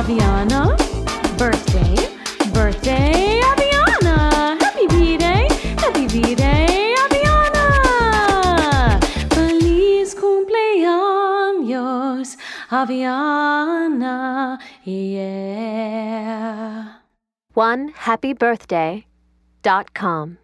Avianna. Birthday, birthday, Avianna. Happy birthday, Day, happy birthday, Day, Avianna. Feliz cumpleaños, Avianna. Yeah. One happy birthday dot com.